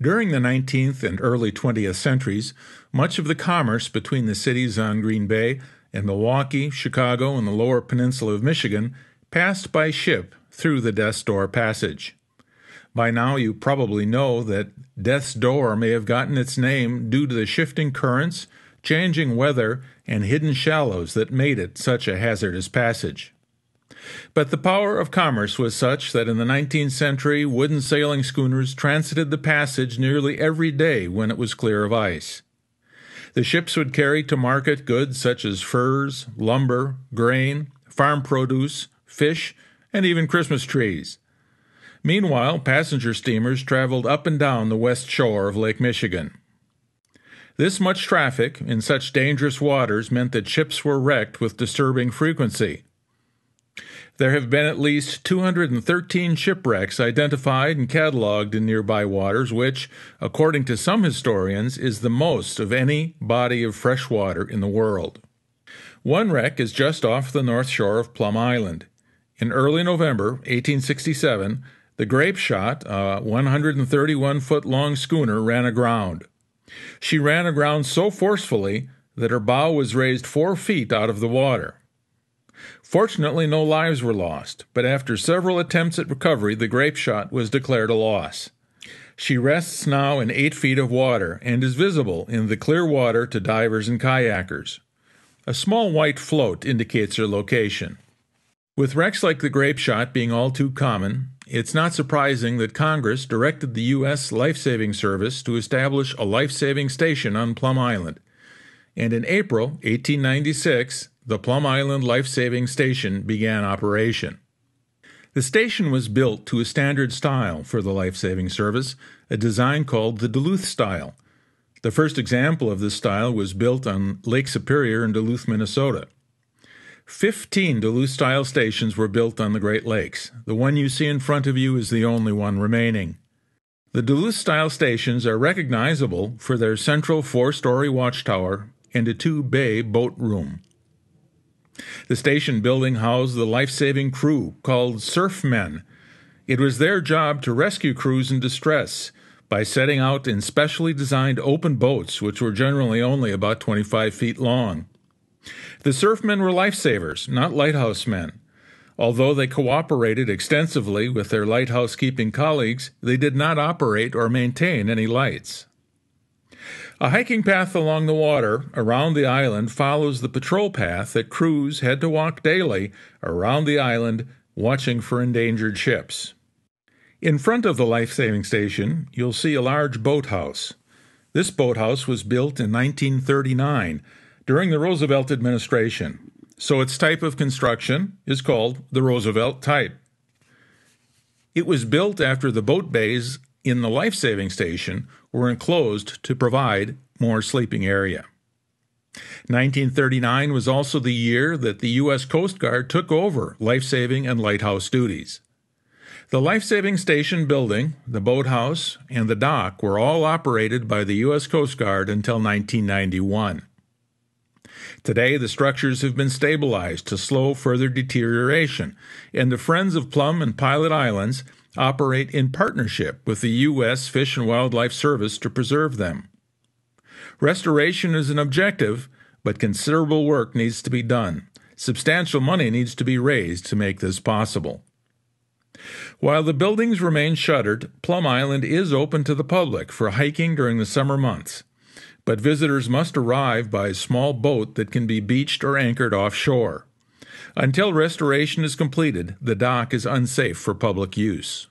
During the 19th and early 20th centuries, much of the commerce between the cities on Green Bay and Milwaukee, Chicago, and the lower peninsula of Michigan passed by ship through the Death's Door Passage. By now, you probably know that Death's Door may have gotten its name due to the shifting currents, changing weather, and hidden shallows that made it such a hazardous passage. But the power of commerce was such that in the 19th century wooden sailing schooners transited the passage nearly every day when it was clear of ice. The ships would carry to market goods such as furs, lumber, grain, farm produce, fish, and even Christmas trees. Meanwhile, passenger steamers traveled up and down the west shore of Lake Michigan. This much traffic in such dangerous waters meant that ships were wrecked with disturbing frequency. There have been at least 213 shipwrecks identified and cataloged in nearby waters, which, according to some historians, is the most of any body of fresh water in the world. One wreck is just off the north shore of Plum Island. In early November 1867, the Grapeshot, a 131 foot long schooner, ran aground. She ran aground so forcefully that her bow was raised four feet out of the water. Fortunately, no lives were lost, but after several attempts at recovery, the Grapeshot was declared a loss. She rests now in eight feet of water and is visible in the clear water to divers and kayakers. A small white float indicates her location. With wrecks like the Grapeshot being all too common, it's not surprising that Congress directed the U.S. Life Saving Service to establish a life saving station on Plum Island. And in April 1896, the Plum Island Life Saving Station began operation. The station was built to a standard style for the life saving service, a design called the Duluth style. The first example of this style was built on Lake Superior in Duluth, Minnesota. Fifteen Duluth style stations were built on the Great Lakes. The one you see in front of you is the only one remaining. The Duluth style stations are recognizable for their central four story watchtower and a two bay boat room. The station building housed the life saving crew called surfmen. It was their job to rescue crews in distress by setting out in specially designed open boats, which were generally only about 25 feet long. The surfmen were lifesavers, not lighthouse men. Although they cooperated extensively with their lighthouse keeping colleagues, they did not operate or maintain any lights. A hiking path along the water around the island follows the patrol path that crews had to walk daily around the island watching for endangered ships. In front of the life saving station, you'll see a large boathouse. This boathouse was built in 1939 during the Roosevelt administration, so its type of construction is called the Roosevelt type. It was built after the boat bays in the life saving station were enclosed to provide more sleeping area. 1939 was also the year that the U.S. Coast Guard took over life saving and lighthouse duties. The life saving station building, the boathouse, and the dock were all operated by the U.S. Coast Guard until 1991. Today, the structures have been stabilized to slow further deterioration, and the Friends of Plum and Pilot Islands operate in partnership with the U.S. Fish and Wildlife Service to preserve them. Restoration is an objective, but considerable work needs to be done. Substantial money needs to be raised to make this possible. While the buildings remain shuttered, Plum Island is open to the public for hiking during the summer months, but visitors must arrive by a small boat that can be beached or anchored offshore. Until restoration is completed, the dock is unsafe for public use.